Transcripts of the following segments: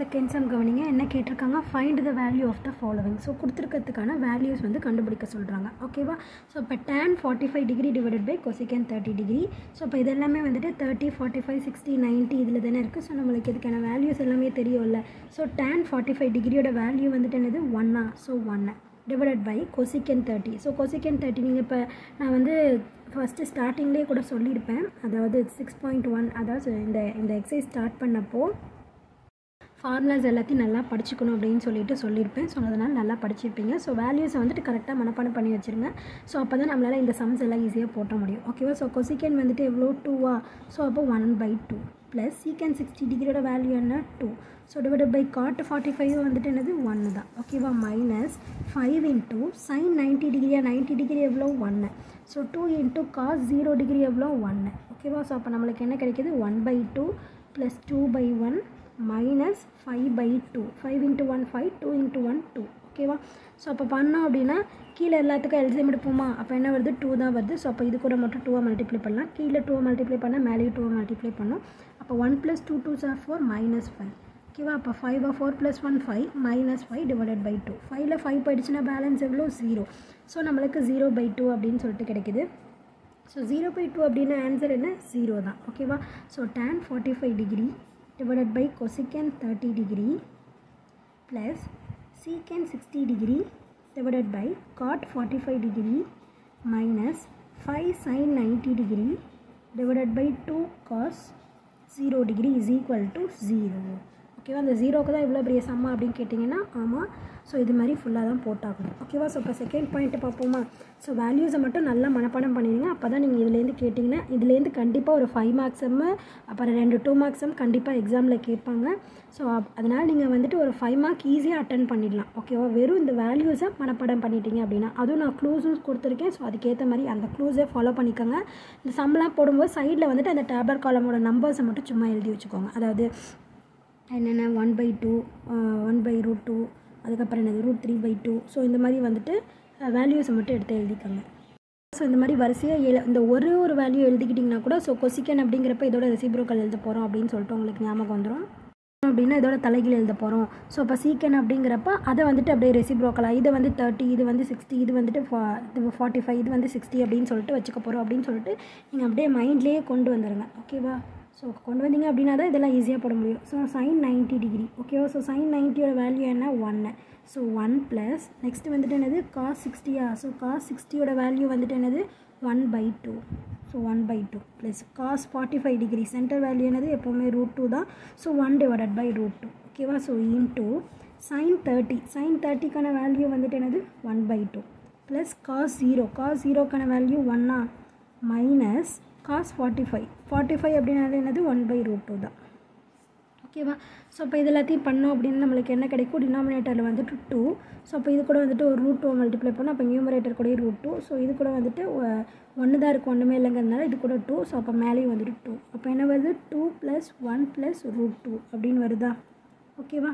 Second sum கவனிங்க. என்ன கேட்டிருக்காங்க? Find the value of the following so கொடுத்துருக்கிறதுக்கான values வந்து கண்டுபிடிக்க சொல்கிறாங்க ஓகேவா ஸோ இப்போ tan forty five degree divided by cosecant thirty degree so இப்போ இது எல்லாமே வந்துட்டு thirty forty five sixty ninety இதில் தானே இருக்குது ஸோ நம்மளுக்கு இதுக்கான வேல்யூஸ் எல்லாமே தெரியும்ல. ஸோ டேன் ஃபார்ட்டி ஃபைவ் டிகிரியோட வேல்யூ வந்துட்டு என்னது? ஒன்னா ஸோ ஒன்று divided by cosecant thirty so cosecant thirty நீங்கள் இப்போ நான் வந்து ஃபஸ்ட்டு ஸ்டார்டிங்லேயே கூட சொல்லியிருப்பேன். அதாவது சிக்ஸ் பாயிண்ட் ஒன் அதாவது இந்த இந்த எக்ஸசைஸ் ஸ்டார்ட் பண்ணப்போ ஃபார்முலாஸ் எல்லாத்தையும் நல்லா படிச்சுக்கணும் அப்படின்னு சொல்லிட்டு சொல்லியிருப்பேன். ஸோ அதனால் நல்லா படிச்சிருப்பீங்க. ஸோ வேல்யூஸை வந்துட்டு கரெக்டாக மனப்பாடம் பண்ணி வச்சுருங்க. ஸோ அப்போ தான் நம்மளால் இந்த சம்ஸ் எல்லாம் ஈஸியாக போட்ட முடியும். ஓகேவா ஸோ கொசிக்கன் வந்துட்டு எவ்வளோ? டூவா ஸோ அப்போ one by two plus secant sixty டிகிரியோட value என்ன? Two so divided by cot forty five வந்துட்டு என்னது? ஒன்று தான். ஓகேவா minus five into sine ninety டிகிரியா ninety degree எவ்வளோ? ஒன்று so two into cos zero degree எவ்வளோ? ஒன்று ஓகேவா ஸோ அப்போ நம்மளுக்கு என்ன கிடைக்கிது? One by two plus two by one minus five by two five into one five two into one two ஓகேவா ஸோ அப்போ பண்ணோம் அப்படின்னா கீழே எல்லாத்துக்கும் எல்சிஎம் எடுப்போமா? அப்போ என்ன வருது? டூ தான் வருது. ஸோ அப்போ இது கூட மட்டும் டூவை மல்டிப்ளை பண்ணலாம். கீழே டூவை மல்டிப்ளை பண்ணால் மேலேயும் டூவை மல்டிப்ளை பண்ணோம். அப்போ one plus two two sir four minus five ஓகேவா அப்போ five four plus one five minus five divided by two ஃபைவ்ல ஃபைவ் போயிடுச்சுன்னா பேலன்ஸ் எவ்வளோ? ஜீரோ ஸோ நம்மளுக்கு ஜீரோ பை டூ அப்படின்னு சொல்லிட்டு கிடைக்குது. ஸோ ஜீரோ பை டூ அப்படின்னு ஆன்சர் என்ன? ஜீரோ தான். ஓகேவா so tan forty five degree divided by cosecant 30 degree plus secant 60 degree divided by cot 45 degree minus 5 sin 90 degree divided by 2 cos 0 degree is equal to 0 ஓகேவா அந்த ஜீரோக்கு தான் இவ்வளோ பெரிய சம்மா அப்படின்னு கேட்டிங்கன்னா ஆமாம் ஸோ இது மாதிரி ஃபுல்லாக தான் போட்டாகணும். ஓகேவா ஸோ இப்போ செகண்ட் பாயிண்ட்டு பார்ப்போமா? ஸோ வேல்யூஸை மட்டும் நல்லா மனப்பாடம் பண்ணிடுங்க. அப்போ தான் நீங்கள் இதுலேருந்து கேட்டிங்கன்னா இதுலேருந்து கண்டிப்பாக ஒரு ஃபைவ் மார்க்ஸ் செம்மு அப்புறம் ரெண்டு டூ மார்க்ஸ் செம் கண்டிப்பாக எக்ஸாமில் கேட்பாங்க. ஸோ அதனால் நீங்கள் வந்துட்டு ஒரு ஃபைவ் மார்க் ஈஸியாக அட்டன் பண்ணிடலாம். ஓகேவா வெறும் இந்த வேல்யூஸை மனப்பாடம் பண்ணிட்டீங்க அப்படின்னா அதுவும் நான் க்ளூஸும் கொடுத்துருக்கேன். ஸோ அதுக்கேற்ற மாதிரி அந்த க்ளூஸே ஃபாலோ பண்ணிக்கோங்க. இந்த சம்லாம் போடும்போது சைடில் வந்துட்டு அந்த டேப்லெட் காலமோட நம்பர்ஸை மட்டும் சும்மா எழுதி வச்சுக்கோங்க. அதாவது என்னென்ன? One by two one by root two அதுக்கப்புறம் என்னது root three by two so இந்த மாதிரி வந்துட்டு வேல்யூஸை மட்டும் எடுத்து எழுதிக்கோங்க. ஸோ இந்த மாதிரி வரிசையாக எழு இந்த ஒரு ஒரு வேல்யூ எழுதிக்கிட்டிங்கன்னா கூட ஸோ கொசிக்கன் அப்படிங்கிறப்ப இதோட ரெசிப்ரோக்கல் எழுத போகிறோம் அப்படின்னு சொல்லிட்டு உங்களுக்கு ஞாபகம் வந்துடும் அப்படின்னா இதோட தலைகீழ் எழுத போகிறோம் ஸோ இப்போ சீக்கன் அப்படிங்கிறப்ப அதை வந்துட்டு அப்படியே ரெசிப்ரோக்கலாக இது வந்து தேர்ட்டி இது வந்து சிக்ஸ்டி இது வந்துட்டு ஃபா இது ஃபார்ட்டி ஃபைவ் இது வந்து சிக்ஸ்டி அப்படின்னு சொல்லிட்டு வச்சுக்க போகிறோம் அப்படின்னு சொல்லிட்டு நீங்கள் அப்படியே மைண்ட்லேயே கொண்டு வந்துடுங்க ஓகேவா ஸோ கொண்டு வந்தீங்க அப்படின்னா தான் இதெல்லாம் ஈஸியாக போட முடியும். ஸோ சைன் நைன்ட்டி டிகிரி ஓகேவா ஸோ சைன் நைன்ட்டியோட வேல்யூ என்ன? ஒன்று ஸோ ஒன் ப்ளஸ் நெக்ஸ்ட் வந்துட்டு என்னது? காஸ் சிக்ஸ்டியா ஸோ காஸ் சிக்ஸ்டியோட வேல்யூ வந்துட்டு என்னது? One by two so one by two plus cos forty five degree centre value என்னது? எப்போவுமே ரூட் டூ தான். So one divided by root two ஓகேவா so into sine thirty sine தேர்ட்டிக்கான value வந்துட்டு என்னது? One by two plus cos zero cos ஜீரோக்கான value ஒன்னா minus cos forty five forty five அப்படின்னாலே என்னது? One by root two தான். ஓகேவா so இப்போ இது எல்லாத்தையும் பண்ணோம் அப்படின்னு நம்மளுக்கு என்ன கிடைக்கும்? டினாமினேட்டரில் வந்துட்டு டூ ஸோ அப்போ இது கூட வந்துட்டு ஒரு ரூட் டூ மல்டிப்ளை பண்ணோம். அப்போ நியூமரேட்டர் கூட ரூட் டூ ஸோ இது கூட வந்துட்டு ஒன்று தான் இருக்கும். ஒன்றுமே இல்லைங்கிறதுனால இது கூட டூ ஸோ அப்போ மேலேயும் வந்துட்டு டூ அப்போ என்ன வருது? Two plus one plus root two அப்படின்னு வருதா? ஓகேவா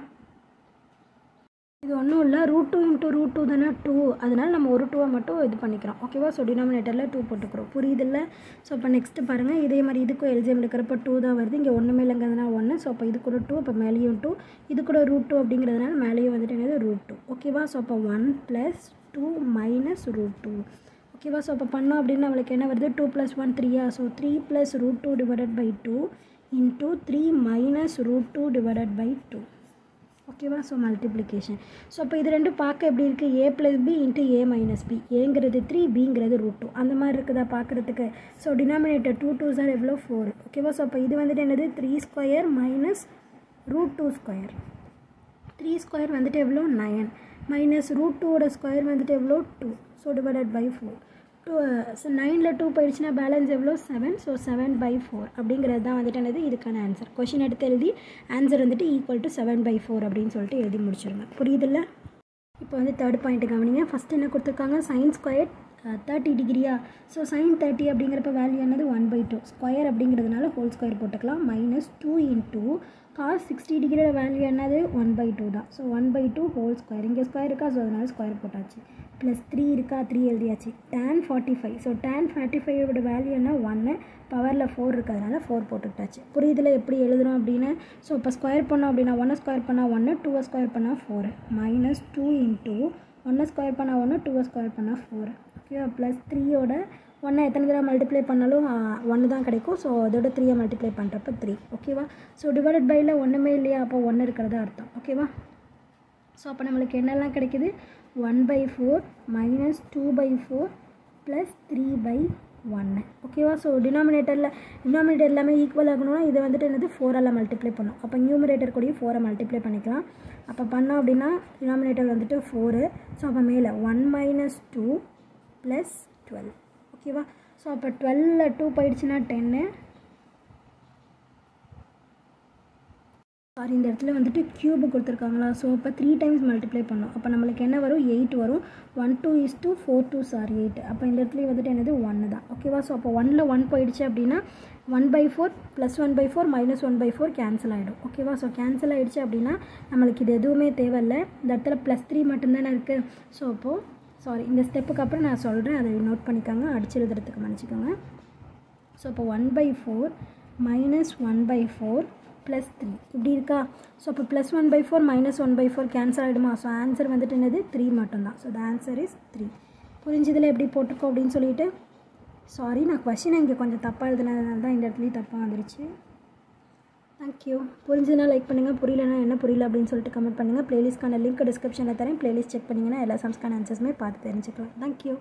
இது ஒன்றும் இல்லை root two into root two தானே டூ அதனால் நம்ம ஒரு டூவை மட்டும் இது பண்ணிக்கிறோம். ஓகேவா ஸோ டினாமினேட்டரில் டூ போட்டுக்கிறோம். புரியுதில்ல? ஸோ அப்போ நெக்ஸ்ட்டு பாருங்கள் இதே மாதிரி இதுக்கும் எல்ஜிஎம் எடுக்கிறப்ப டூ தான் வருது. இங்கே ஒன்றுமே இல்லைங்கிறதுனா ஒன்று ஸோ அப்போ இது கூட டூ அப்போ மேலேயும் டூ இது கூட ரூட் டூ அப்படிங்கிறதுனால மேலேயும் வந்துட்டு என்னது? ரூட் டூ ஓகேவா ஸோ அப்போ one plus two minus root two ஓகேவா ஸோ அப்போ பண்ணோம் அப்படின்னு நம்மளுக்கு என்ன வருது? Two plus one த்ரீயா so three plus root two divided by two into three minus root two divided by two ஓகேவா ஸோ மல்டிப்ளிகேஷன் ஸோ அப்போ இது ரெண்டும் பார்க்க எப்படி இருக்குது A plus B into A minus B ஏங்கிறது த்ரீ பிங்கிறது ரூட் டூ அந்த மாதிரி இருக்குதா பார்க்குறதுக்கு? So denominator two two sir எவ்வளோ? ஃபோர் ஓகேவா ஸோ அப்போ இது வந்துட்டு என்னது? Three square minus root two square three square வந்துட்டு எவ்வளோ? நயன் மைனஸ் ரூட் டூவோட ஸ்கொயர் வந்துட்டு எவ்வளோ? Two so divided by four two so நைனில் டூ போயிடுச்சுன்னா பேலன்ஸ் எவ்வளோ? Seven so seven by four அப்படிங்கிறது தான் வந்துட்டு என்னது? இதுக்கான ஆன்சர் கொஷின் எடுத்து எழுதி ஆன்சர் வந்துட்டு equal to seven by four அப்படின்னு சொல்லிட்டு எழுதி முடிச்சிருங்க. புரியுதில்ல? இப்போ வந்து தேர்ட் பாயிண்ட் கவனிங்க. ஃபஸ்ட் என்ன கொடுத்துருக்காங்க? சயின்ஸ் ஸ்கொயர் தேர்ட்டி டிகிரியா ஸோ சைன் தேர்ட்டி அப்படிங்கிறப்ப வேல்யூ என்னது? ஒன் பை டூ ஸ்கொயர் அப்படிங்கிறதுனால ஹோல் ஸ்கொயர் போட்டுக்கலாம். Minus two into cos sixty டிகிரியோட value என்னது? ஒன் பை டூ தான். So one by two whole square இங்கே ஸ்கொயர் இருக்கா? ஸோ அதனால ஸ்கொயர் போட்டாச்சு. ப்ளஸ் த்ரீ இருக்கா? த்ரீ எழுதியாச்சு. Tan forty five so tan forty ஃபைவோட value என்ன ஒன்று பவரில் ஃபோர் இருக்கிறதுனால ஃபோர் போட்டுக்கிட்டாச்சு. புரியுதுல? எப்படி எழுதுறோம் அப்படின்னு? ஸோ இப்போ ஸ்கொயர் பண்ணோம் அப்படின்னா ஒன்று ஸ்கொயர் பண்ணால் ஒன்று டூவை ஸ்கொயர் பண்ணால் ஃபோர் மைனஸ் டூ இன்ட்டு ஒன்று ஸ்கொயர் பண்ணால் ஒன்று டூவை ஸ்கொயர் பண்ணால் ஃபோர் ஓகேவா ப்ளஸ் த்ரீயோட ஒன்றை எத்தனை தடவை மல்டிப்ளை பண்ணாலும் ஒன்று தான் கிடைக்கும். ஸோ அதோட த்ரீயை மல்டிப்ளை பண்ணுறப்ப த்ரீ ஓகேவா ஸோ டிவைடட் பையில் ஒன்றுமே இல்லையா? அப்போ ஒன்று இருக்கிறதா அர்த்தம். ஓகேவா ஸோ அப்போ நம்மளுக்கு என்னெல்லாம் கிடைக்கிது? One by four minus two by four plus three by ஒன்று ஓகேவா ஸோ டினாமினேட்டரில் டினாமினேட்டர் எல்லாமே ஈக்குவல் ஆகணும்னா இதை வந்துட்டு என்னது? ஃபோரால் மல்டிப்ளை பண்ணும். அப்போ நியூமினேட்டர் கூடயும் ஃபோரை மல்டிப்ளை பண்ணிக்கலாம். அப்போ பண்ணோம் அப்படின்னா டினாமினேட்டர் வந்துட்டு ஃபோரு ஸோ அப்போ மேலே one minus two plus twelve ஓகேவா? ஸோ அப்போ டுவெல்லில் டூ போயிடுச்சுன்னா டென்னு சாரி இந்த இடத்துல வந்துட்டு க்யூபு கொடுத்துருக்காங்களா? ஸோ அப்போ த்ரீ டைம்ஸ் மல்டிப்ளை பண்ணோம். அப்போ நம்மளுக்கு என்ன வரும்? எயிட் வரும். One two is two four two sorry eight அப்போ இந்த இடத்துல வந்துட்டு என்னது? ஒன்று தான். ஓகேவா? ஸோ அப்போ ஒனில் ஒன் போயிடுச்சு அப்படின்னா one by four plus one by four minus one by four cancel ஆகிடும் ஓகேவா? ஸோ கேன்சல் ஆகிடுச்சு அப்படின்னா நம்மளுக்கு இது எதுவுமே தேவையில்லை. இந்த இடத்துல ப்ளஸ் த்ரீ மட்டும்தானே இருக்குது ஸோ அப்போது சாரி இந்த ஸ்டெப்புக்கு அப்புறம் நான் சொல்கிறேன் அதை நோட் பண்ணிக்கோங்க. அடிச்சு எழுதுறதுக்கு மன்னிச்சிக்கோங்க. ஸோ இப்போ one by four minus one by four plus three இப்படி இருக்கா? ஸோ இப்போ plus one by four minus one by four cancel ஆகிடுமா so answer வந்துட்டு என்னது? த்ரீ மட்டும்தான். So the answer is three புரிஞ்சதில் எப்படி போட்டிருக்கோம் அப்படின்னு சொல்லிட்டு? சாரி நான் கொஷினை இங்கே கொஞ்சம் தப்பாக எழுதுனதுனால தான் இந்த இடத்துலையும் தப்பாக வந்துருச்சு. தேங்க்யூ புரிஞ்சுன்னா லைக் பண்ணுங்கள் புரியலன்னா என்ன புரியல அப்படின்னு சொல்லிட்டு கமெண்ட் பண்ணுங்கள் ப்ளேலிஸ்ட்கான லிங்க் டிஸ்கிரிப்ஷனில் தரேன். ப்ளேலிஸ்ட் செக் பண்ணிங்கன்னா எல்லா சாங்ஸ்க்கான ஆன்சர்ஸுமே பார்த்து தெரிஞ்சுக்கலாம். தேங்க்யூ